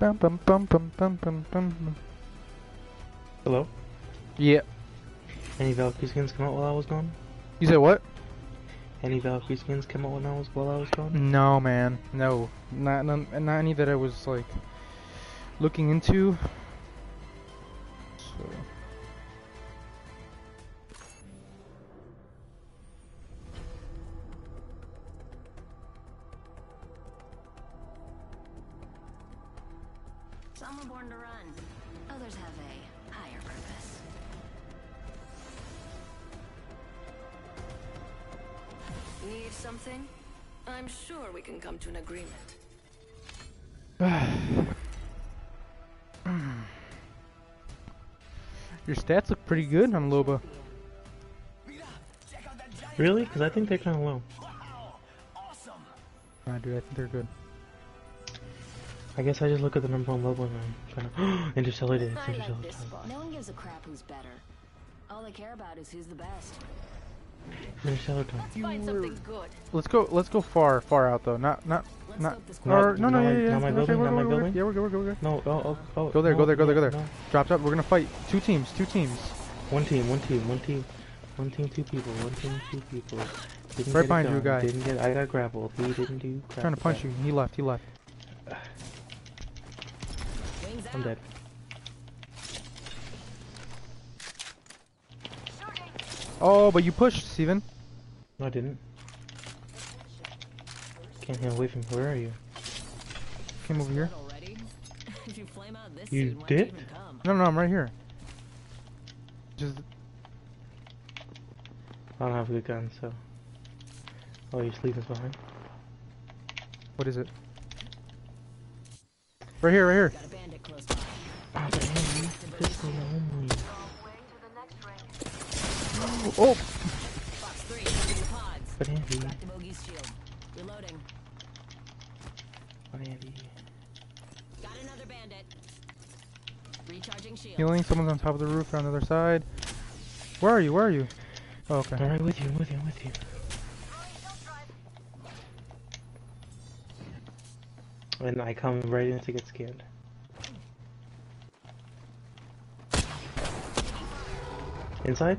Bum bum bum bum bum bum bum. Hello? Yeah. Any Valkyrie skins come out while I was gone? You said what? Any Valkyrie skins come out when I was while I was gone? No, man. No. Not none, not any that I was like looking into. Something? I'm sure we can come to an agreement. Your stats look pretty good on Loba. Really? Because I think they're kind of low. I do. I think they're good. I guess I just look at the number one level and I'm kind of Interstellar did. It's I Interstellar. like. No one gives a crap who's better. All they care about is who's the best. Interstellar time. Let's find something good. Let's go. Let's go far, far out though. Not, not, not. hope Or, no, no, not yeah, yeah, yeah. not my building, not my good, we're good. building? Yeah, we're good. We're good. We're good. No, oh, oh, oh. Go there. Go there. Go there. Go there. no. Drop, drop. We're gonna fight. Two teams. Two teams. One team, one team, one team. One team, two people. One team, two people. Didn't Right behind you, guy. Didn't get. I got grappled. He didn't do. Trying to punch you. He left. He left. I'm dead. Oh, but you pushed, Steven. No, I didn't. Can't get away from. Where are you? Came over here. You flame out this You soon, did? No, no, I'm right here. Just I don't have a good gun, so. Oh, your sleeve is behind. what is it? Right here. Right here. Got a bandit close by. Oh, but Andy, pistol only. Oh, Fox 3, taking the pods. But Andy, Back to Oh. Bogey's shield. Reloading. but Got another bandit. Recharging shield. healing. Someone's on top of the roof on the other side. Where are you? Where are you? Oh, okay. Alright, with you, I'm with you, I'm with you. And I come right in to get scanned. Inside?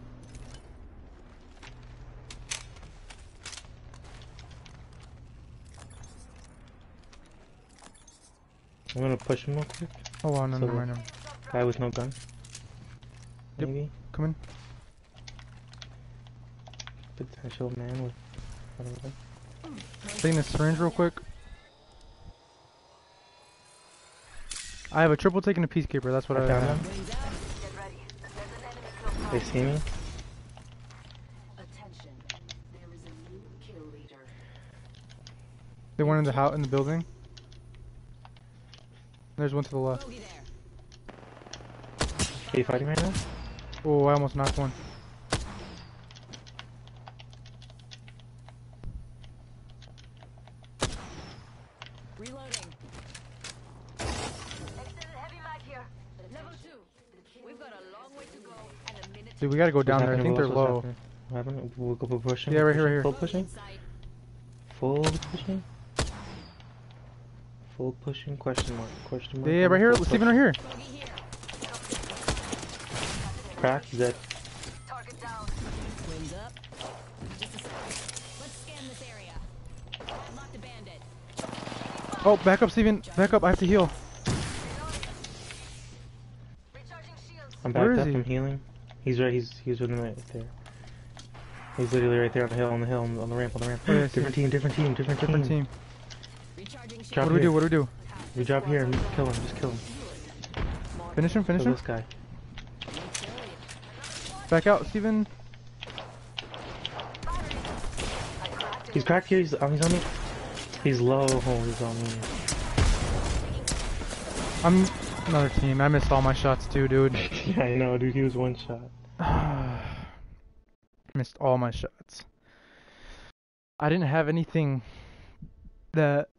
push him real quick. Hold on. No, So- mind. never mind. Guy with no gun. Yep. Maybe. Come in. Potential man with. I don't know. Taking this syringe real quick. I have a triple taking a peacekeeper. That's what I, I found have. him. They see me. Attention. There is a new kill leader. They went in the house in the building. There's one to the left. Are you fighting right now? Oh, I almost knocked one. Reloading. We've got a long way to go and a minute Dude, we gotta go down there. I think they're low. happening? What happened? We'll go pushing. Yeah, right here, right here. Full pushing. Full pushing. Full pushing question mark question mark. Yeah, right here. Let's even right here. Crack Z. Oh, back up, Steven. Back up. I have to heal. I'm back up. He? I'm healing. He's right. He's he's with me right there. He's literally right there on the hill, on the hill, on the ramp, on the ramp. Different team, different team, different, different team. team. Drop What do we here. do? What do we do? We drop here and kill him. Just kill him. Finish him. Finish Kill him. this guy. Back out, Steven. He's cracked here. He's, oh, he's on me. He's low. Oh, he's on me. I'm another team. I missed all my shots too, dude. yeah, I know, dude. He was one shot. missed all my shots. I didn't have anything that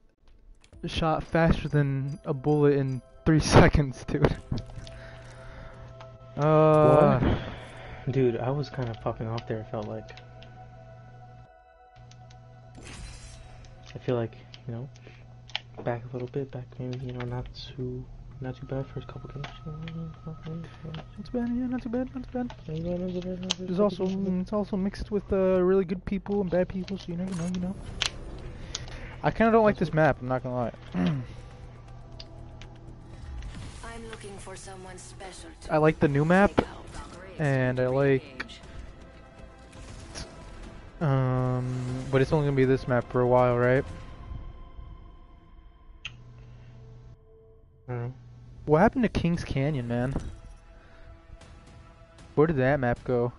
shot faster than a bullet in three seconds, dude. Uh, Dude, I was kind of popping off there. It felt like. I feel like you know, back a little bit, back maybe you know not too not too bad first couple games. not too bad. Yeah, not too bad. Not too bad. There's There's also it's also mixed with uh, really good people and bad people, so you never know. You know. I kind of don't like this map. I'm not gonna lie. I'm looking for someone special to I like the new map, take out Valkyrie. and I like um, but it's only gonna be this map for a while, right? What happened to Kings Canyon, man? Where did that map go?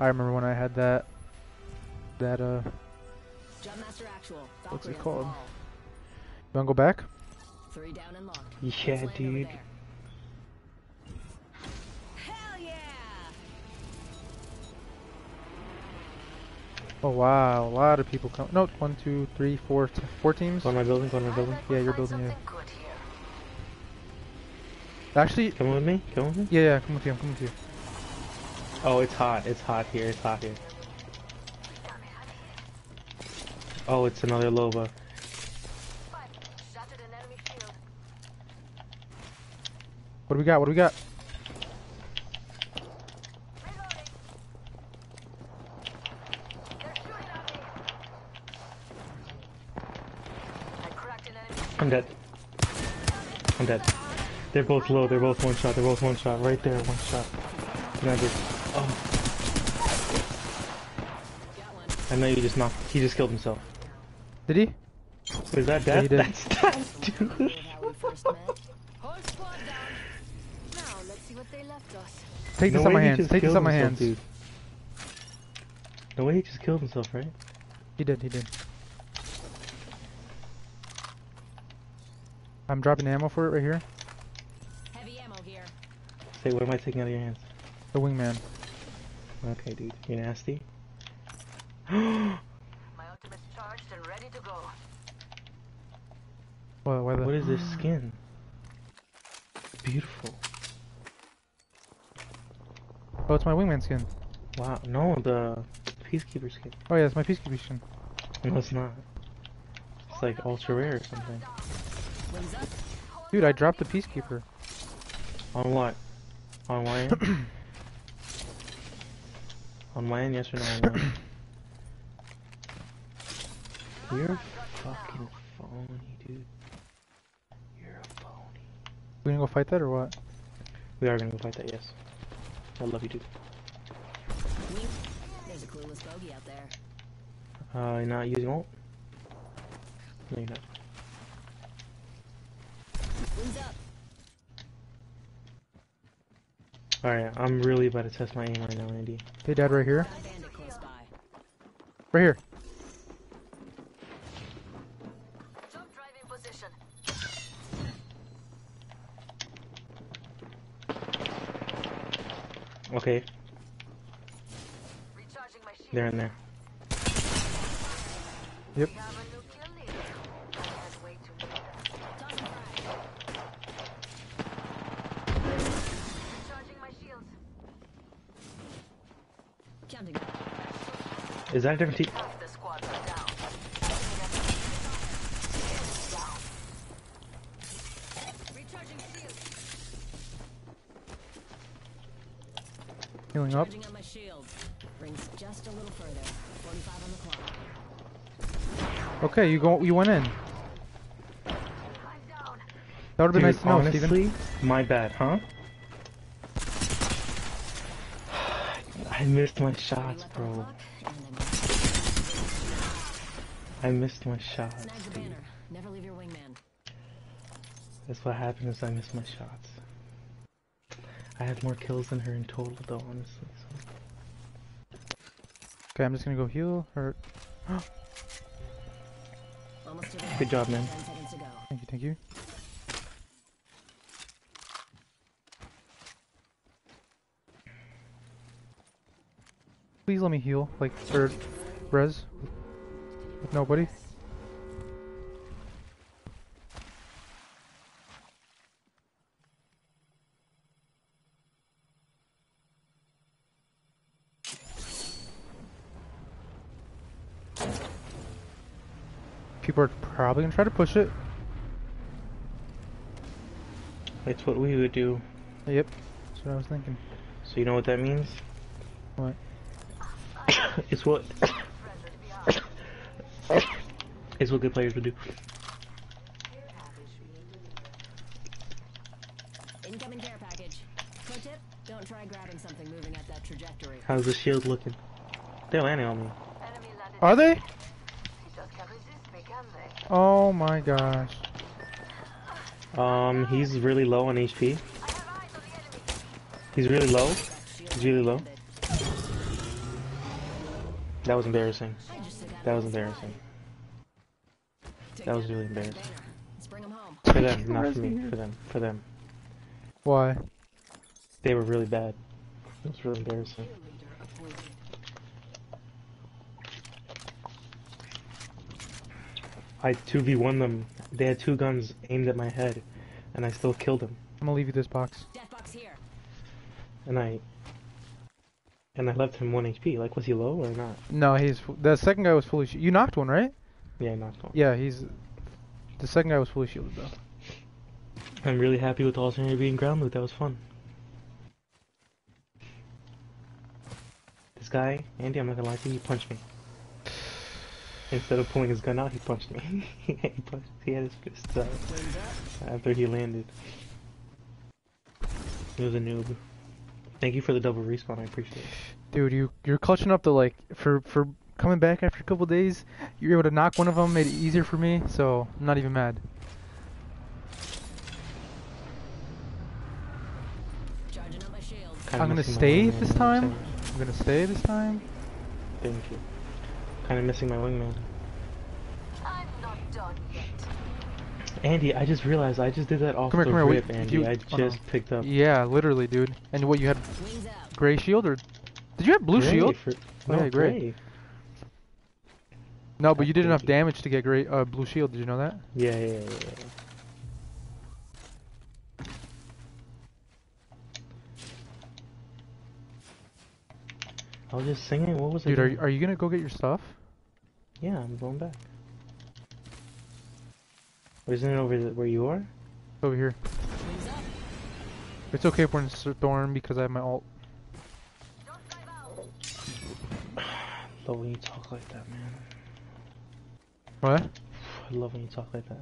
I remember when I had that. That uh, Jumpmaster Actual. What's it called? wall. you wanna go back? Three down and locked. Yeah, Slate over dude. Hell yeah! Oh wow, a lot of people come. No, one, two, three, four, t- four teams. Go on my building. Go on my building. Yeah, you're building. Yeah. Good here. Actually, Come with me. Come with me. yeah, yeah. Come with you. I'm coming with you. Oh, it's hot. It's hot here. It's hot here. Oh, it's another Loba. Shattered an enemy shield. What do we got? What do we got? Reloading. They're shooting at me. I cracked an enemy shield. I'm dead. I'm dead. They're both low. They're both one shot. They're both one shot. Right there, one shot. Never. Oh, I know you just knocked. He just killed himself. Did he? Is that Yeah, death? did. That's death, dude. Remember how we first met? Whole squad down. Now let's see what they left us. Take No this out my hands. Take this killed out my hands. Dude. No way he just killed himself, right? He did. He did. I'm dropping ammo for it right here. Heavy ammo here. Say, what am I taking out of your hands? The wingman. Okay, dude. You're nasty. My ultimate's charged and ready to go. What? Why the? what is this skin? Beautiful. Oh, it's my wingman skin. Wow. No, the peacekeeper skin. Oh yeah, it's my peacekeeper skin. No, it's not. It's like ultra rare or something. Dude, I dropped the peacekeeper. On what? On my end? on my end, yes or no? On my end? You're fucking phony, dude. You're a phony. We gonna go fight that or what? We are gonna go fight that, yes. I love you, dude. Wing. There's a clueless bogey out there. Uh, you're not using ult? No, you're not. Wings up. Alright, I'm really about to test my aim right now, Andy. Hey, dad, right here. Got a bandit close by. Right here. Jump drive in position. Okay, they're in there. Yep. We have a new kill leader. I can't wait to meet them. Recharging my shields. Counting. Is that a different team? Half the squads are down. Recharging shield. Healing up. Charging on my shield. rings just a little further. 45 on the clock. Okay, you go. You went in. That would have been nice to know, honestly, Steven. my bad, huh? I missed my shots, Left on bro. Clock, and then I missed my shots. dude. Never leave your wingman. That's what happened is I missed my shots. I had more kills than her in total, though, honestly. So. Okay, I'm just gonna go heal. Or Almost to the Good job, man. 10 seconds to go. thank you, thank you. Please let me heal, like or res. Nobody. People are probably gonna try to push it. It's what we would do. Yep, that's what I was thinking. So you know what that means? What? it's what. It's what good players would do. Incoming care package. Pro tip: Don't try grabbing something moving at that trajectory. How's the shield looking? They're landing on me. Are they? Oh my gosh. Um, he's really low on HP. He's really low. He's really low. That was embarrassing. I just took out That was embarrassing. Take That was really embarrassing. banner. Let's bring 'em home. For them, not for me. For them. For them. Why? They were really bad. It was really embarrassing. I 2v1 them. They had two guns aimed at my head, and I still killed them. I'm gonna leave you this box. Death box here. And I. And I left him 1 HP. Like, was he low or not? No, he's the second guy was fully. You knocked one, right? Yeah, knocked him. Yeah, he's. The second guy was fully shielded though. I'm really happy with alternative being ground loot. That was fun. This guy, Andy, I'm not gonna lie to you, he punched me. Instead of pulling his gun out, he punched me. he punched. He had his fist out up. after he landed. He was a noob. Thank you for the double respawn. I appreciate it. Dude, you you're clutching up the like for for coming back after a couple days. You were able to knock one of them, made it easier for me, so I'm not even mad. Charging up my shield. Kinda I'm gonna stay this you know what I'm time. I'm gonna stay this time. Thank you. Kind of missing my wingman. I'm not done yet. Andy, I just realized I just did that off Come here, the come here, rip, wait, Andy. you- I oh, no. just picked up. Yeah, literally, dude. And what you had gray shield or did you have blue Gray shield? For, Oh, no, yeah, gray. gray. No, but you did enough damage to get great uh blue shield. Did you know that? Yeah, yeah, yeah, yeah. I was just singing. What was it? Dude, are you, are you gonna go get your stuff? Yeah, I'm going back. Isn't it over the, where you are? Over here. It's okay if we're in Storm because I have my alt. love when you talk like that, man. What? I love when you talk like that.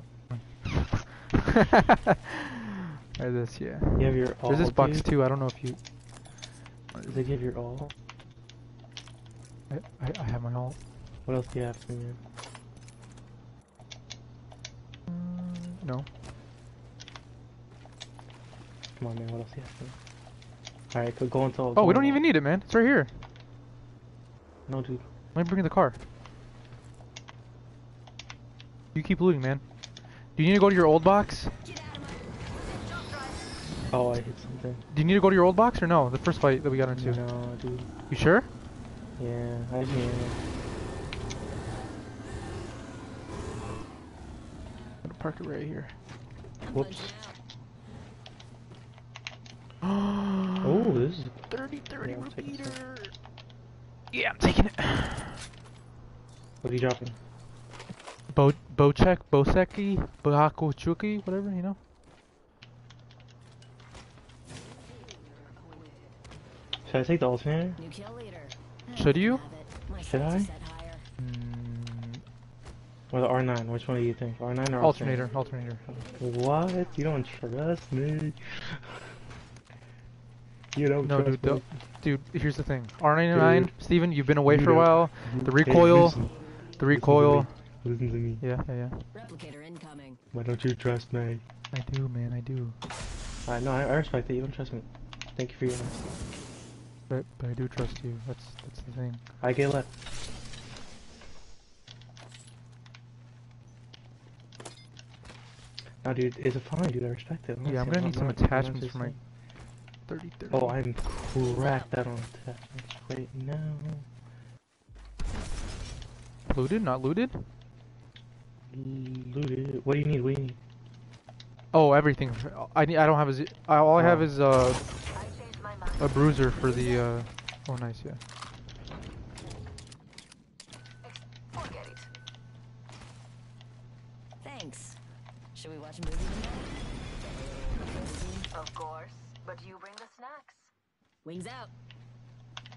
There's this, yeah. You have your all. There's this box dude? too. I don't know if you. Does it give your all? I, I, I have my alt. What else do you have for me? man? Mm, no. Come on, man. What else do you have for me? Alright, go, into all. Oh, we don't even need it, man. It's right here. all. No, dude. Let me bring the car. You keep looting, man. Do you need to go to your old box? Oh, I hit something. Do you need to go to your old box or no? The first fight that we got into. No, dude. You sure? Yeah, I can. I'm gonna park it right here. Whoops. oh, this is 30, 30 Yeah, I'll take this repeater. Yeah, I'm taking it. What are you dropping? Bo Bocek, Boseki, Bohakuchuki, whatever, you know? Should I take the alternator? New kill leader. Should Should you? Have it. My Should I? set higher. Mm, Or the R9? Which one do you think? R9 or alternator, alternator. What? You don't trust me? You don't No, trust dude, me? don't- Dude, here's the thing. R99, Dude. Steven, you've been away You for a while. The Hey, recoil, listen, the recoil. Listen to me. Yeah, yeah, yeah. Replicator incoming. Why don't you trust me? I do, man, I do. I know. I, I respect that. You don't trust me. Thank you for your honesty. But, but I do trust you. That's that's the thing. I get left. No, dude, it's a fine, dude. I respect it. Yeah, I'm gonna need some not- I'm not attachments for my saying. 30 30. Oh, I'm cracked out on attachments right now. looted, not looted. Looted. What do you need? What do you need? Oh, everything. I need. I don't have a. Z I, all I have is uh, I changed my mind. a bruiser for the. Uh, oh, nice. Yeah. Thanks. Should we watch a movie tonight? Of course, but do you bring the snacks. Wings out.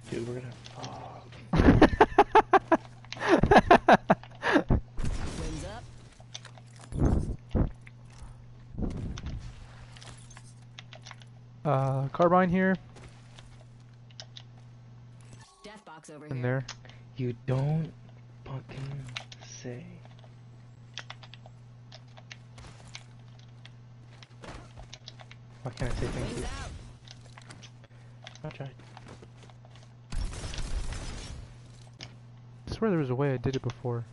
Dude, we're gonna. Oh, Wings up. uh, carbine here Death box over and here. there. you don't fucking say. Why can't I say thank you? Wings out. I tried. I swear there was a way I did it before.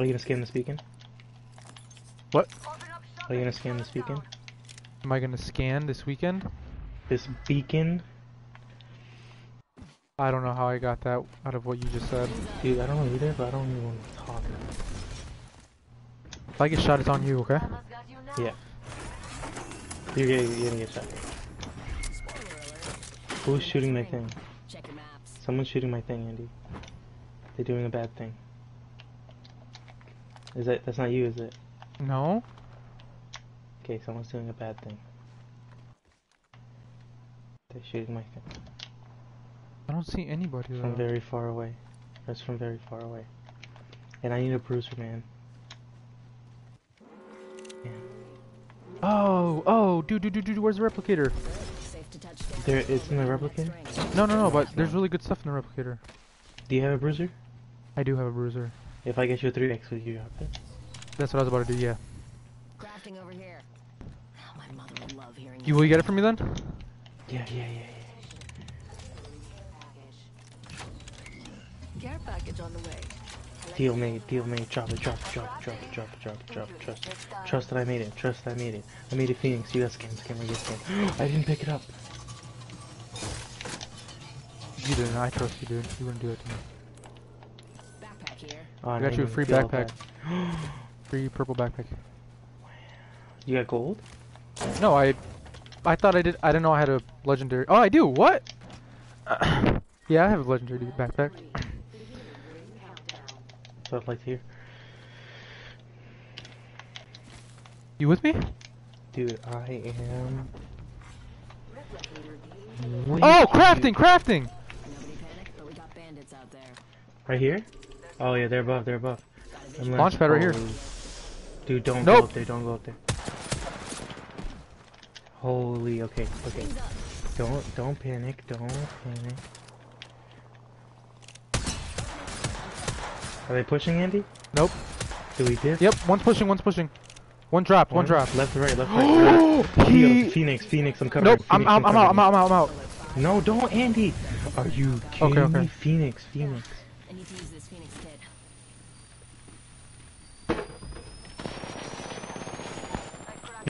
Are you gonna scan this beacon? What? Open up shop Are you gonna scan this beacon? Am I gonna scan this weekend? This beacon? I don't know how I got that out of what you just said. Dude, I don't know either, but I don't even want to talk about it. If I get shot, it's on you, okay? Mama's got you now. Yeah. You're gonna, you're gonna get shot. Who's shooting my thing? Check your maps. Someone's shooting my thing, Andy. They're doing a bad thing. Is that, that's not you, is it? No. Okay, someone's doing a bad thing. They're shooting my thing. I don't see anybody From though. very far away. That's from very far away. And I need a bruiser, man. Yeah. Oh, oh, dude, dude, dude, dude, where's the replicator? Safe to touch down. There- it's in the replicator? No, no, no, but there's really good stuff in the replicator. Do you have a bruiser? I do have a bruiser. If I get you a 3x, would you drop it? That's what I was about to do, yeah. Crafting over here. Oh, my mother would love hearing You will you get it from me then? Yeah, yeah, yeah, yeah. Care package on the way. Deal made, deal made, drop it, drop it, drop it, drop it, drop it, drop it, drop it, trust. Trust that I made it, trust that I made it. I made a Phoenix, you got skin, skin, we get skin. I didn't pick it up. You didn't. I trust you, dude. You wouldn't do it to me. Backpack here. Oh, I now got you a free backpack. Free purple backpack. You got gold? No, I, I thought I did. I didn't know I had a legendary. Oh, I do. What? yeah, I have a legendary backpack. So I'd like to hear. You with me? Dude, I am. Oh, crafting, crafting. Panic, but we got bandits out there. Right here? Oh yeah, they're above, they're above. Got a I'm Launch pad right here. Dude, don't go up there, don't go up there. Holy, okay, okay. Don't, don't panic, don't panic. Are they pushing Andy? Nope. Do we dip? Yep. One's pushing. One's pushing. One dropped. One dropped. Left to right, left to right. right. he. Phoenix, Phoenix, I'm covering. Nope. I'm. Phoenix, I'm. I'm out. I'm out. I'm out. I'm out. No, don't, Andy. Are you kidding Okay, okay. me? Phoenix, Phoenix. I need to use this Phoenix kit.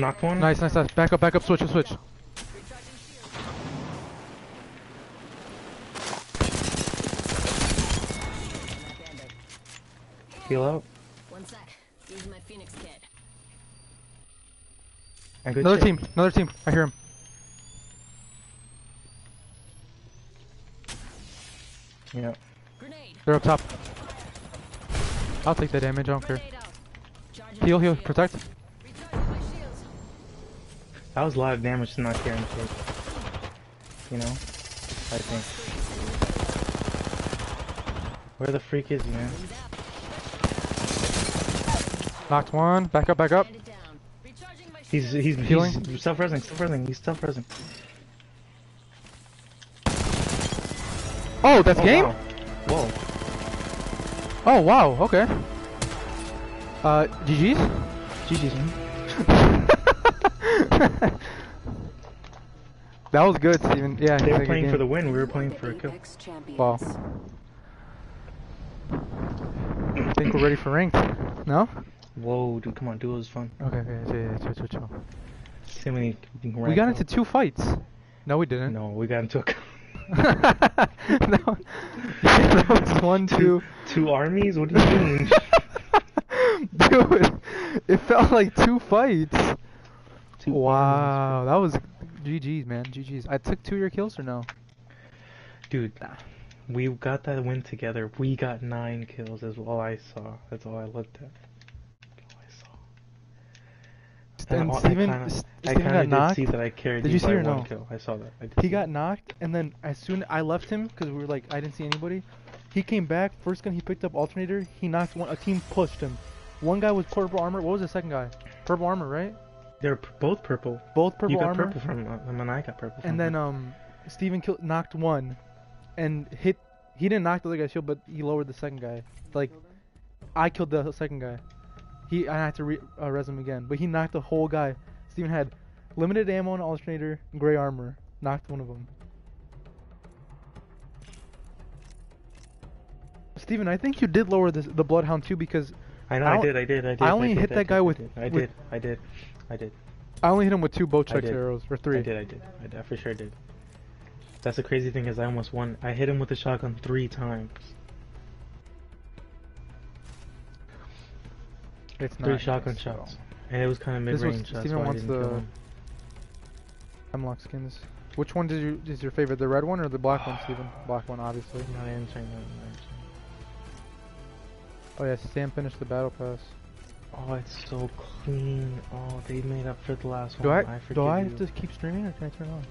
Knock one. Nice. Nice. Nice. Back up. Back up. Switch. Switch. That bandit. Heal out. One sec. Using my Phoenix kit. Another shit. team. Another team. I hear him. Yeah. Grenade. They're up top. I'll take the damage, I don't care. Grenade out. Heal, heal, shield. protect. Recharging my shields. That was a lot of damage to not carrying shit. You know? I think. Where the freak is he, man? Knocked one. Back up, back up. He's he's Healing? he's self-resing, self-resing, he's self-resing. Oh, that's Oh, game? wow. Whoa. Oh, wow, okay. Uh, GG's? GG's, man. that was good, Steven. Yeah, They were playing for the win, we were playing for a kill. Apex champions. Wow. I think we're ready for ranked. No? Whoa, dude, come on, duo is fun. Okay, okay, yeah, yeah, chill, chill, chill. See how many we can We got up. into two fights. No, we didn't. No, we got into a no. that was one, two. two armies? What do you mean? Dude, it felt like two fights. Two wow, that was GG's, man. GG's. I took two of your kills or no? Dude, ah, we got that win together. We got nine kills. That's all I saw. That's all I looked at. That's all I saw. And I- I kinda- I Steven kind got of knocked. did see that I carried Did you you see or one no? kill. I saw that. I did He got that. knocked, and then as soon I left him because we were like I didn't see anybody. He came back. First gun he picked up alternator. He knocked one. A team pushed him. One guy was purple armor. What was the second guy? Purple armor, right? They're p- both purple. Both purple you got armor. purple from uh, and I got purple from and then him. um, Steven kill- knocked one, and hit. He didn't knock the other guy's shield, but he lowered the second guy. Like, I killed the second guy. He I had to re- uh, res him again, but he knocked the whole guy. Steven had limited ammo and alternator, and gray armor. Knocked one of them. Steven, I think you did lower the the bloodhound too because I know I I, did. I did. I did. I only did, hit that guy I with- did, I with- did. I did. I did. I only hit him with two bow did. arrows or three. I did. I did. I did. I for sure I did. That's the crazy thing is I almost won. I hit him with the shotgun three times. It's Three not shotgun nice shots. And it was kind of mid-range. That's Steven why I wants didn't kill the- him. Hemlock skins. Which one did you is your favorite? The red one or the black one, Steven? Black one, obviously. Not answering that. Oh yeah, Sam finished the battle pass. Oh, it's so clean. Oh, they made up for the last Do one. I I do I have you. to keep streaming or can I turn it on?